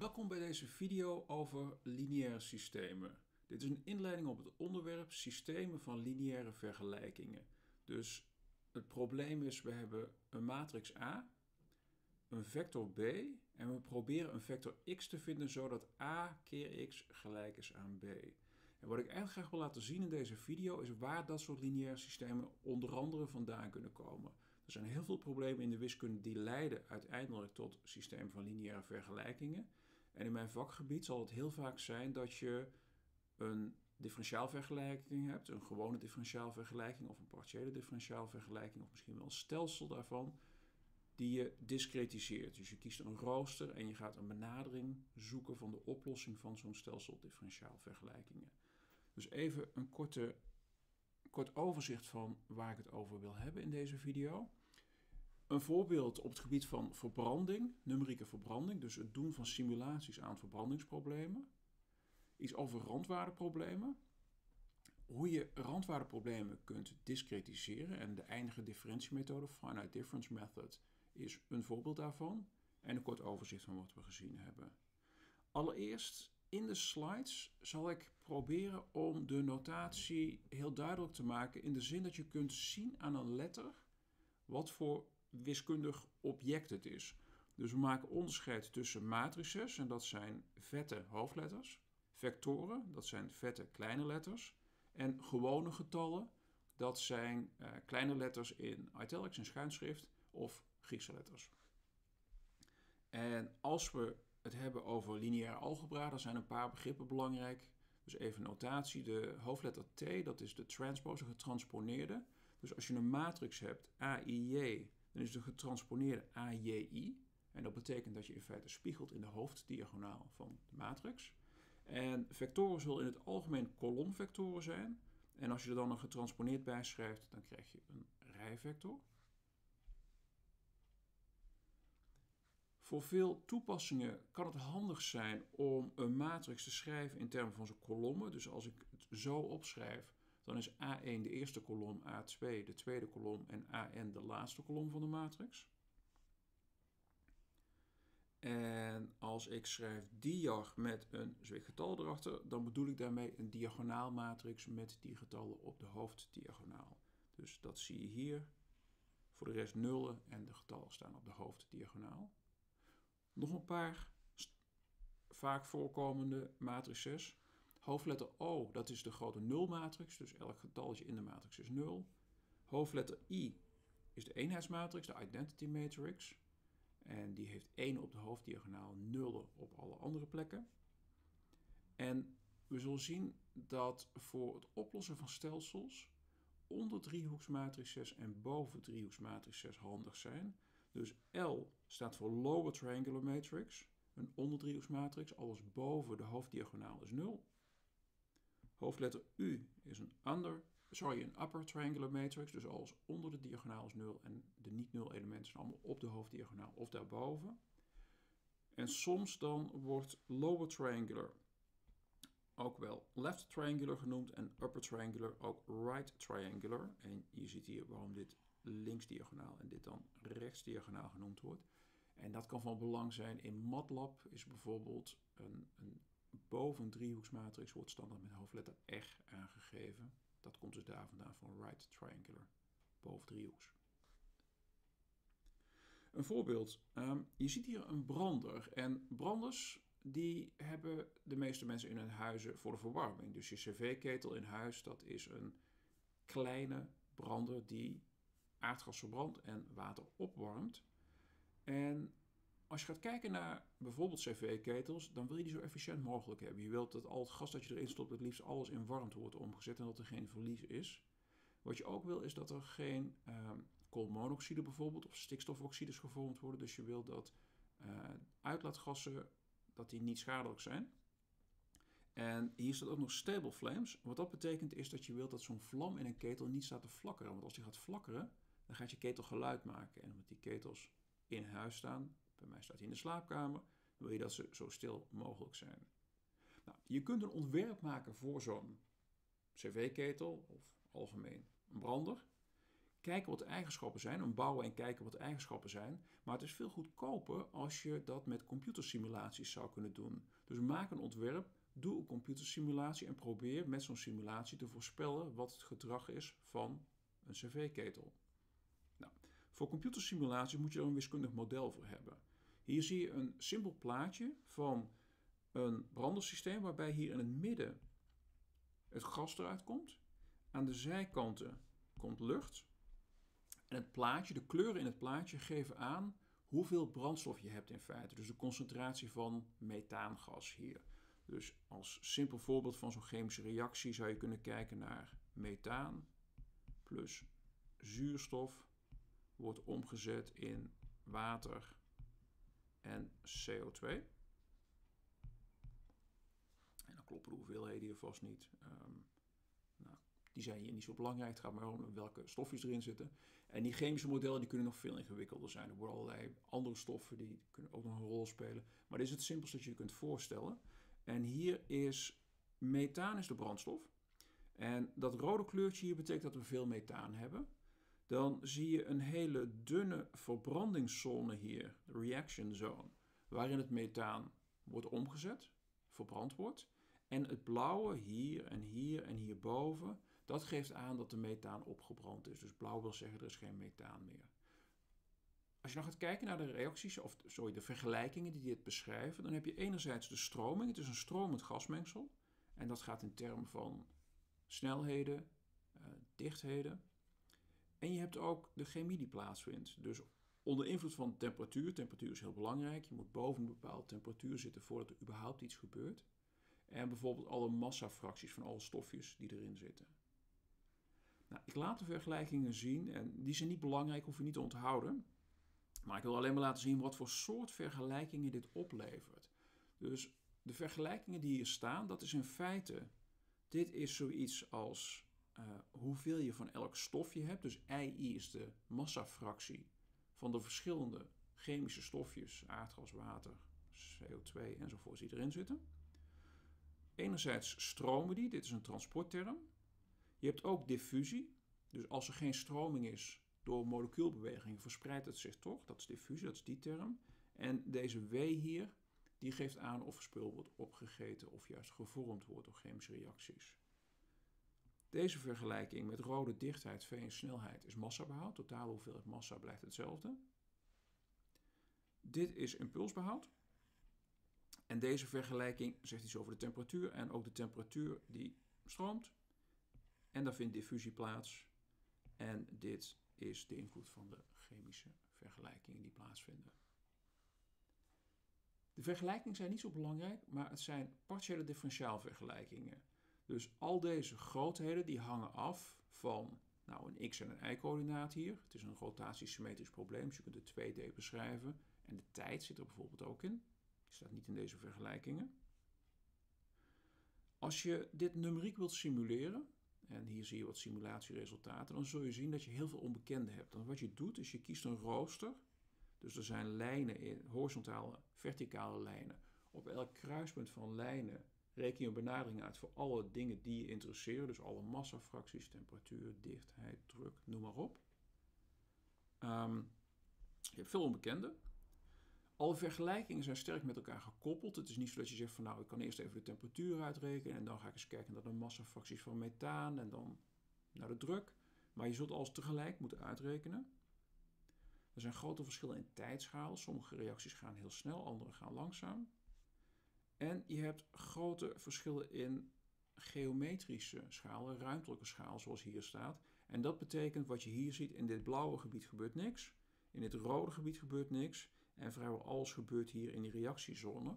Welkom bij deze video over lineaire systemen. Dit is een inleiding op het onderwerp systemen van lineaire vergelijkingen. Dus het probleem is, we hebben een matrix A, een vector B en we proberen een vector x te vinden zodat A keer x gelijk is aan B. En wat ik eigenlijk graag wil laten zien in deze video is waar dat soort lineaire systemen onder andere vandaan kunnen komen. Er zijn heel veel problemen in de wiskunde die leiden uiteindelijk tot systemen van lineaire vergelijkingen. En in mijn vakgebied zal het heel vaak zijn dat je een differentiaalvergelijking hebt, een gewone differentiaalvergelijking of een partiële differentiaalvergelijking of misschien wel een stelsel daarvan, die je discretiseert. Dus je kiest een rooster en je gaat een benadering zoeken van de oplossing van zo'n stelsel differentiaalvergelijkingen. Dus even een korte, kort overzicht van waar ik het over wil hebben in deze video. Een voorbeeld op het gebied van verbranding, numerieke verbranding, dus het doen van simulaties aan verbrandingsproblemen. Iets over randwaardeproblemen. Hoe je randwaardeproblemen kunt discretiseren en de eindige differentiemethode, finite difference method, is een voorbeeld daarvan. En een kort overzicht van wat we gezien hebben. Allereerst in de slides zal ik proberen om de notatie heel duidelijk te maken in de zin dat je kunt zien aan een letter wat voor wiskundig object het is. Dus we maken onderscheid tussen matrices, en dat zijn vette hoofdletters, vectoren, dat zijn vette kleine letters, en gewone getallen, dat zijn uh, kleine letters in italics en schuinschrift of Griekse letters. En als we het hebben over lineaire algebra, dan zijn een paar begrippen belangrijk. Dus even notatie. De hoofdletter T, dat is de transpose, getransponeerde. Dus als je een matrix hebt, AIJ, dan is de getransponeerde AJI. En dat betekent dat je in feite spiegelt in de hoofddiagonaal van de matrix. En vectoren zullen in het algemeen kolomvectoren zijn. En als je er dan een getransponeerd bij schrijft, dan krijg je een rijvector. Voor veel toepassingen kan het handig zijn om een matrix te schrijven in termen van zijn kolommen. Dus als ik het zo opschrijf, dan is A1 de eerste kolom, A2 de tweede kolom en AN de laatste kolom van de matrix. En als ik schrijf diag met een getal erachter, dan bedoel ik daarmee een diagonaalmatrix met die getallen op de hoofddiagonaal. Dus dat zie je hier. Voor de rest nullen en de getallen staan op de hoofddiagonaal. Nog een paar vaak voorkomende matrices. Hoofdletter O, dat is de grote nulmatrix, dus elk getalletje in de matrix is 0. Hoofdletter I is de eenheidsmatrix, de identity matrix. En die heeft 1 op de hoofddiagonaal, nullen op alle andere plekken. En we zullen zien dat voor het oplossen van stelsels onder driehoeksmatrices en boven driehoeksmatrices handig zijn. Dus L staat voor Lower Triangular Matrix, een onderdriehoeksmatrix. Alles boven de hoofddiagonaal is 0. Hoofdletter U is een, under, sorry, een Upper Triangular Matrix, dus alles onder de diagonaal is 0 en de niet-nul elementen zijn allemaal op de hoofddiagonaal of daarboven. En soms dan wordt Lower Triangular ook wel Left Triangular genoemd en Upper Triangular ook Right Triangular. En je ziet hier waarom dit linksdiagonaal en dit dan rechtsdiagonaal genoemd wordt. En dat kan van belang zijn in MATLAB is bijvoorbeeld een, een boven een driehoeksmatrix wordt standaard met hoofdletter R aangegeven. Dat komt dus daar vandaan van right triangular, boven driehoeks. Een voorbeeld. Um, je ziet hier een brander. En branders die hebben de meeste mensen in hun huizen voor de verwarming. Dus je cv-ketel in huis, dat is een kleine brander die aardgas verbrandt en water opwarmt. En als je gaat kijken naar bijvoorbeeld cv-ketels, dan wil je die zo efficiënt mogelijk hebben. Je wilt dat al het gas dat je erin stopt, het liefst alles in warmte wordt omgezet en dat er geen verlies is. Wat je ook wil is dat er geen uh, koolmonoxide bijvoorbeeld of stikstofoxides gevormd worden. Dus je wilt dat uh, uitlaatgassen dat die niet schadelijk zijn. En hier staat ook nog stable flames. Wat dat betekent is dat je wilt dat zo'n vlam in een ketel niet staat te flakkeren. Want als die gaat flakkeren, dan gaat je ketel geluid maken. En omdat die ketels in huis staan, bij mij staat hij in de slaapkamer, dan wil je dat ze zo stil mogelijk zijn. Nou, je kunt een ontwerp maken voor zo'n cv-ketel of algemeen een brander. kijken wat de eigenschappen zijn, een bouwen en kijken wat de eigenschappen zijn. Maar het is veel goedkoper als je dat met computersimulaties zou kunnen doen. Dus maak een ontwerp, doe een computersimulatie en probeer met zo'n simulatie te voorspellen wat het gedrag is van een cv-ketel. Nou, voor computersimulaties moet je er een wiskundig model voor hebben. Hier zie je een simpel plaatje van een brandersysteem waarbij hier in het midden het gas eruit komt. Aan de zijkanten komt lucht. En het plaatje, de kleuren in het plaatje geven aan hoeveel brandstof je hebt in feite. Dus de concentratie van methaangas hier. Dus als simpel voorbeeld van zo'n chemische reactie zou je kunnen kijken naar methaan plus zuurstof wordt omgezet in water en CO2. En dan kloppen de hoeveelheden hier vast niet. Ehm, nou, die zijn hier niet zo belangrijk. Het gaat maar om welke stofjes erin zitten. En die chemische modellen die kunnen nog veel ingewikkelder zijn. Er worden allerlei andere stoffen die kunnen ook nog een rol spelen. Maar dit is het simpelste dat je je kunt voorstellen. En hier is methaan is de brandstof. En dat rode kleurtje hier betekent dat we veel methaan hebben. Dan zie je een hele dunne verbrandingszone hier, de reaction zone, waarin het methaan wordt omgezet, verbrand wordt. En het blauwe hier en hier en hierboven, dat geeft aan dat de methaan opgebrand is. Dus blauw wil zeggen er is geen methaan meer. Als je nou gaat kijken naar de reacties, of sorry, de vergelijkingen die dit beschrijven, dan heb je enerzijds de stroming. Het is een stromend gasmengsel. En dat gaat in termen van snelheden, uh, dichtheden. En je hebt ook de chemie die plaatsvindt. Dus onder invloed van temperatuur, temperatuur is heel belangrijk. Je moet boven een bepaalde temperatuur zitten voordat er überhaupt iets gebeurt. En bijvoorbeeld alle massafracties van alle stofjes die erin zitten. Nou, ik laat de vergelijkingen zien en die zijn niet belangrijk, hoef je niet te onthouden. Maar ik wil alleen maar laten zien wat voor soort vergelijkingen dit oplevert. Dus de vergelijkingen die hier staan, dat is in feite, dit is zoiets als uh, hoeveel je van elk stofje hebt. Dus I is de massafractie van de verschillende chemische stofjes, aardgas, water, CO2 enzovoort die erin zitten. Enerzijds stromen die, dit is een transportterm. Je hebt ook diffusie, dus als er geen stroming is door molecuulbewegingen, verspreidt het zich toch. Dat is diffusie, dat is die term. En deze W hier, die geeft aan of spul wordt opgegeten of juist gevormd wordt door chemische reacties. Deze vergelijking met rode dichtheid, V en snelheid is massabehoud. Totale hoeveelheid massa blijft hetzelfde. Dit is impulsbehoud. En deze vergelijking zegt iets over de temperatuur en ook de temperatuur die stroomt. En daar vindt diffusie plaats. En dit is de invloed van de chemische vergelijkingen die plaatsvinden. De vergelijkingen zijn niet zo belangrijk, maar het zijn partiële differentiaalvergelijkingen. Dus al deze grootheden die hangen af van nou, een x- en een y-coördinaat hier. Het is een rotatiesymmetrisch probleem, dus je kunt het 2D beschrijven. En de tijd zit er bijvoorbeeld ook in. Die staat niet in deze vergelijkingen. Als je dit numeriek wilt simuleren, en hier zie je wat simulatieresultaten, dan zul je zien dat je heel veel onbekenden hebt. Dan wat je doet is je kiest een rooster. Dus er zijn lijnen in, horizontale, verticale lijnen. Op elk kruispunt van lijnen reken je benadering uit voor alle dingen die je interesseren. Dus alle massafracties, temperatuur, dichtheid, druk, noem maar op. Um, je hebt veel onbekende. Alle vergelijkingen zijn sterk met elkaar gekoppeld. Het is niet zo dat je zegt van nou, ik kan eerst even de temperatuur uitrekenen en dan ga ik eens kijken naar de massafracties van methaan en dan naar de druk. Maar je zult alles tegelijk moeten uitrekenen. Er zijn grote verschillen in tijdschalen. Sommige reacties gaan heel snel, andere gaan langzaam. Je hebt grote verschillen in geometrische schalen, ruimtelijke schaal zoals hier staat. En dat betekent wat je hier ziet, in dit blauwe gebied gebeurt niks. In dit rode gebied gebeurt niks. En vrijwel alles gebeurt hier in die reactiezone.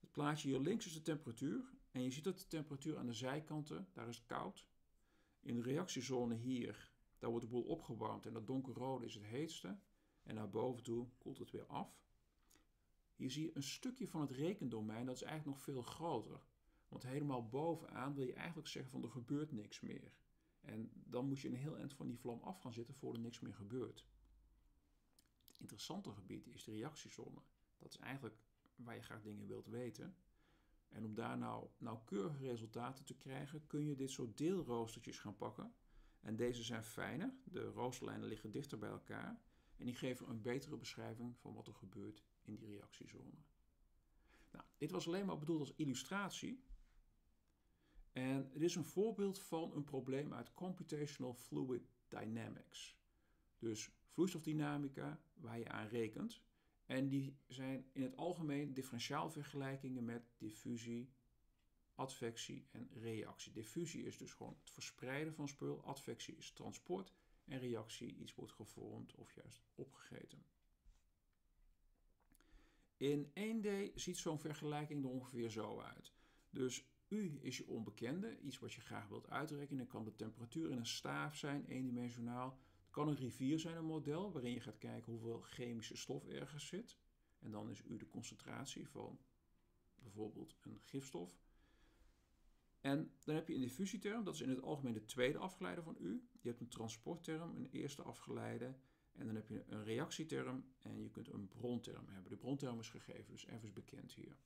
Het plaatje hier links is de temperatuur. En je ziet dat de temperatuur aan de zijkanten, daar is het koud. In de reactiezone hier, daar wordt de boel opgewarmd en dat donkerrode is het heetste. En naar boven toe koelt het weer af. Hier zie je een stukje van het rekendomein, dat is eigenlijk nog veel groter. Want helemaal bovenaan wil je eigenlijk zeggen van er gebeurt niks meer. En dan moet je een heel eind van die vlam af gaan zitten voordat er niks meer gebeurt. Het interessante gebied is de reactiezone. Dat is eigenlijk waar je graag dingen wilt weten. En om daar nou nauwkeurige resultaten te krijgen, kun je dit soort deelroostertjes gaan pakken. En deze zijn fijner, de roosterlijnen liggen dichter bij elkaar en die geven een betere beschrijving van wat er gebeurt in die reactiezone. Nou, dit was alleen maar bedoeld als illustratie. En het is een voorbeeld van een probleem uit Computational Fluid Dynamics. Dus vloeistofdynamica waar je aan rekent. En die zijn in het algemeen differentiaalvergelijkingen met diffusie, advectie en reactie. Diffusie is dus gewoon het verspreiden van spul, advectie is transport en reactie iets wordt gevormd of juist opgegeten. In 1D ziet zo'n vergelijking er ongeveer zo uit. Dus U is je onbekende, iets wat je graag wilt uitrekenen. Kan de temperatuur in een staaf zijn, eendimensionaal. Het kan een rivier zijn, een model, waarin je gaat kijken hoeveel chemische stof ergens zit. En dan is U de concentratie van bijvoorbeeld een gifstof. En dan heb je een diffusieterm, dat is in het algemeen de tweede afgeleide van U. Je hebt een transportterm, een eerste afgeleide. En dan heb je een reactieterm en je kunt een bronterm hebben. De bronterm is gegeven, dus even bekend hier.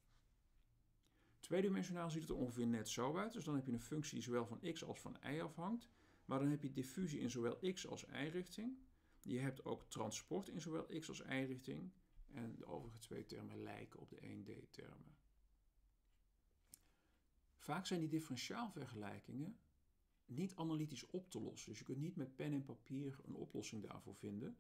Tweedimensionaal ziet het er ongeveer net zo uit. Dus dan heb je een functie die zowel van x als van y afhangt. Maar dan heb je diffusie in zowel x als y-richting. Je hebt ook transport in zowel x als y-richting. En de overige twee termen lijken op de 1D-termen. Vaak zijn die differentiaalvergelijkingen niet analytisch op te lossen. Dus je kunt niet met pen en papier een oplossing daarvoor vinden.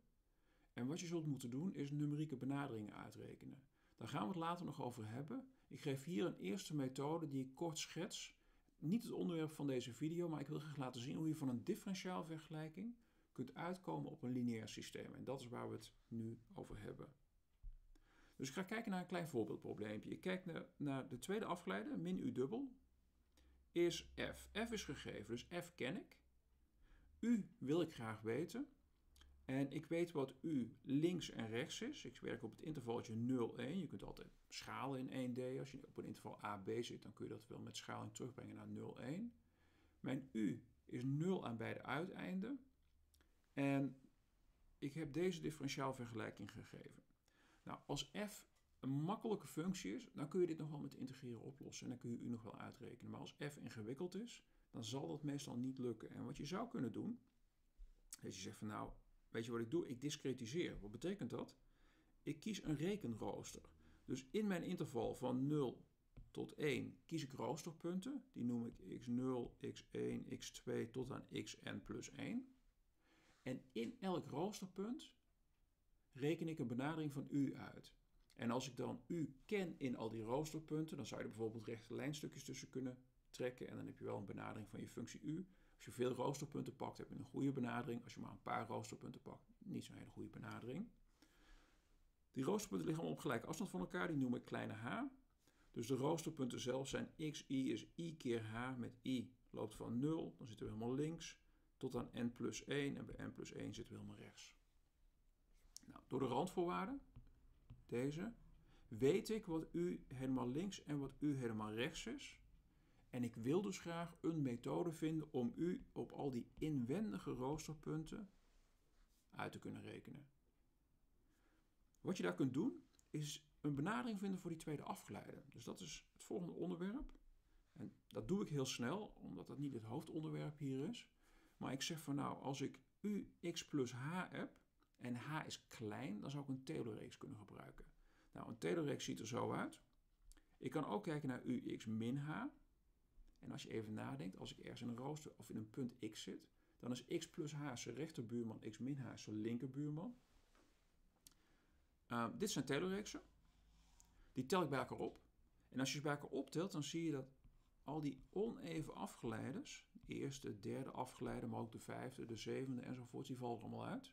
En wat je zult moeten doen is numerieke benaderingen uitrekenen. Daar gaan we het later nog over hebben. Ik geef hier een eerste methode die ik kort schets. Niet het onderwerp van deze video, maar ik wil graag laten zien hoe je van een differentiaalvergelijking kunt uitkomen op een lineair systeem. En dat is waar we het nu over hebben. Dus ik ga kijken naar een klein voorbeeldprobleempje. Ik kijk naar, de tweede afgeleide, min u dubbel is f. f is gegeven, dus f ken ik. U wil ik graag weten. En ik weet wat u links en rechts is. Ik werk op het intervalletje 0, 1. Je kunt altijd schalen in 1D. Als je op een interval AB zit, dan kun je dat wel met schaling terugbrengen naar 0, 1. Mijn u is 0 aan beide uiteinden. En ik heb deze differentiaalvergelijking gegeven. Nou, als f een makkelijke functie is, dan kun je dit nog wel met integreren oplossen. En dan kun je u nog wel uitrekenen. Maar als f ingewikkeld is, dan zal dat meestal niet lukken. En wat je zou kunnen doen, is je zegt van nou, weet je wat ik doe? Ik discretiseer. Wat betekent dat? Ik kies een rekenrooster. Dus in mijn interval van 0 tot 1 kies ik roosterpunten. Die noem ik x0, x1, x2 tot aan xn plus 1. En in elk roosterpunt reken ik een benadering van u uit. En als ik dan U ken in al die roosterpunten, dan zou je er bijvoorbeeld rechte lijnstukjes tussen kunnen trekken. En dan heb je wel een benadering van je functie U. Als je veel roosterpunten pakt, heb je een goede benadering. Als je maar een paar roosterpunten pakt, niet zo'n hele goede benadering. Die roosterpunten liggen allemaal op gelijke afstand van elkaar. Die noem ik kleine h. Dus de roosterpunten zelf zijn x, i is i keer h met i loopt van 0. Dan zitten we helemaal links tot aan n plus 1. En bij n plus 1 zitten we helemaal rechts. Nou, door de randvoorwaarden deze, weet ik wat u helemaal links en wat u helemaal rechts is. En ik wil dus graag een methode vinden om u op al die inwendige roosterpunten uit te kunnen rekenen. Wat je daar kunt doen, is een benadering vinden voor die tweede afgeleide. Dus dat is het volgende onderwerp. En dat doe ik heel snel, omdat dat niet het hoofdonderwerp hier is. Maar ik zeg van nou, als ik u x plus h heb, en h is klein, dan zou ik een Taylor-reeks kunnen gebruiken. Nou, een Taylor-reeks ziet er zo uit. Ik kan ook kijken naar ux min h. En als je even nadenkt, als ik ergens in een rooster of in een punt x zit, dan is x plus h zijn rechterbuurman, x min h zijn linkerbuurman. Uh, dit zijn Taylor-reeksen. Die tel ik bij elkaar op. En als je ze bij elkaar optelt, dan zie je dat al die oneven afgeleiders, de eerste, de derde afgeleide, maar ook de vijfde, de zevende enzovoort, die vallen allemaal uit.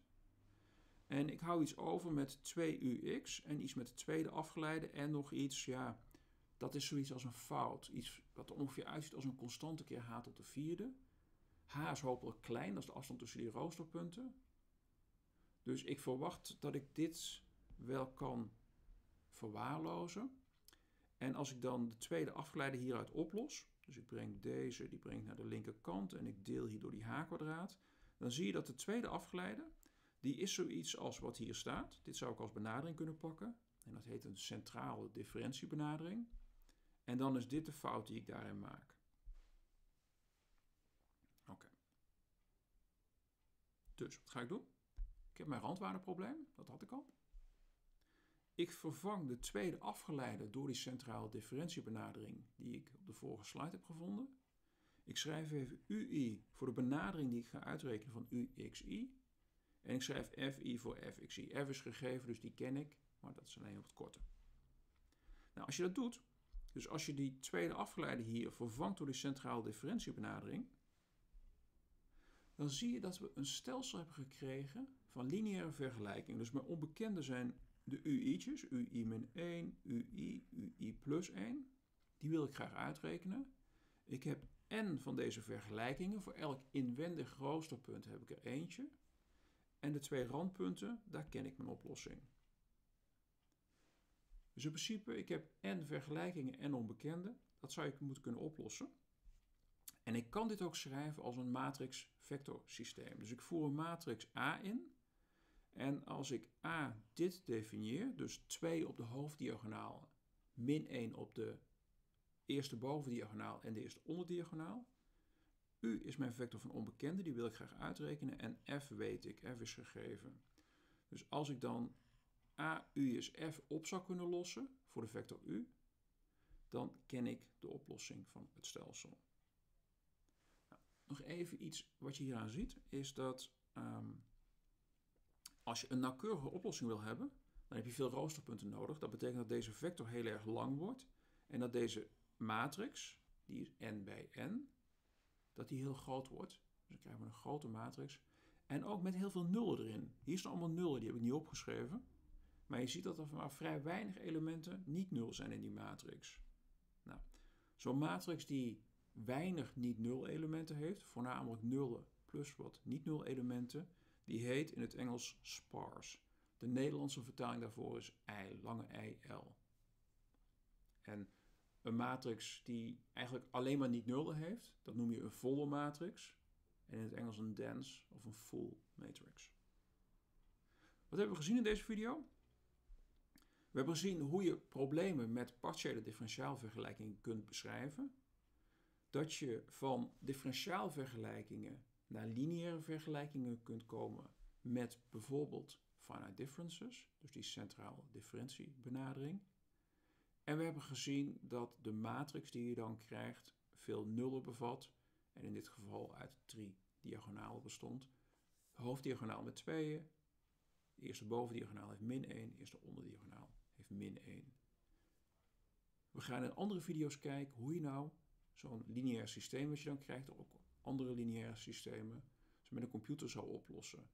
En ik hou iets over met 2ux en iets met de tweede afgeleide en nog iets, ja, dat is zoiets als een fout. Iets wat er ongeveer uitziet als een constante keer h tot de vierde. h is hopelijk klein, dat is de afstand tussen die roosterpunten. Dus ik verwacht dat ik dit wel kan verwaarlozen. En als ik dan de tweede afgeleide hieruit oplos, dus ik breng deze, die breng ik naar de linkerkant en ik deel hier door die h-kwadraat, dan zie je dat de tweede afgeleide die is zoiets als wat hier staat. Dit zou ik als benadering kunnen pakken. En dat heet een centrale differentiebenadering. En dan is dit de fout die ik daarin maak. Oké. Dus, wat ga ik doen? Ik heb mijn randwaardeprobleem, dat had ik al. Ik vervang de tweede afgeleide door die centrale differentiebenadering die ik op de vorige slide heb gevonden. Ik schrijf even UI voor de benadering die ik ga uitrekenen van UXI. En ik schrijf FI voor FXI. F is gegeven, dus die ken ik, maar dat is alleen op het korte. Nou, als je dat doet, dus als je die tweede afgeleide hier vervangt door die centrale differentiebenadering, dan zie je dat we een stelsel hebben gekregen van lineaire vergelijking. Dus mijn onbekende zijn de UI'tjes, UI 1, UI, UI plus 1. Die wil ik graag uitrekenen. Ik heb n van deze vergelijkingen. Voor elk inwendig roosterpunt heb ik er eentje. En de twee randpunten, daar ken ik mijn oplossing. Dus in principe, ik heb n vergelijkingen en onbekende. Dat zou ik moeten kunnen oplossen. En ik kan dit ook schrijven als een matrix-vectorsysteem. Dus ik voer een matrix A in. En als ik A dit definieer, dus 2 op de hoofddiagonaal, min 1 op de eerste bovendiagonaal en de eerste onderdiagonaal. U is mijn vector van onbekende, die wil ik graag uitrekenen. En F weet ik, F is gegeven. Dus als ik dan A, U is F op zou kunnen lossen voor de vector U, dan ken ik de oplossing van het stelsel. Nou, nog even iets wat je hieraan ziet, is dat ehm, als je een nauwkeurige oplossing wil hebben, dan heb je veel roosterpunten nodig. Dat betekent dat deze vector heel erg lang wordt en dat deze matrix, die is n bij n, dat die heel groot wordt. Dus dan krijgen we een grote matrix. En ook met heel veel nullen erin. Hier staan allemaal nullen, die heb ik niet opgeschreven. Maar je ziet dat er maar vrij weinig elementen niet nul zijn in die matrix. Nou, Zo'n matrix die weinig niet-nul elementen heeft, voornamelijk nullen plus wat niet-nul elementen, die heet in het Engels sparse. De Nederlandse vertaling daarvoor is I, lange I, L. En een matrix die eigenlijk alleen maar niet nullen heeft, dat noem je een volle matrix. En in het Engels een dense of een full matrix. Wat hebben we gezien in deze video? We hebben gezien hoe je problemen met partiële differentiaalvergelijkingen kunt beschrijven. Dat je van differentiaalvergelijkingen naar lineaire vergelijkingen kunt komen met bijvoorbeeld finite differences, dus die centrale differentiebenadering. En we hebben gezien dat de matrix die je dan krijgt veel nullen bevat. En in dit geval uit drie diagonalen bestond. Hoofddiagonaal met tweeën. De eerste bovendiagonaal heeft min 1. De eerste onderdiagonaal heeft min 1. We gaan in andere video's kijken hoe je nou zo'n lineair systeem wat je dan krijgt, of ook andere lineaire systemen, met een computer zou oplossen.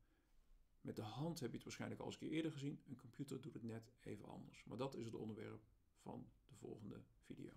Met de hand heb je het waarschijnlijk al eens een keer eerder gezien. Een computer doet het net even anders. Maar dat is het onderwerp van de volgende video.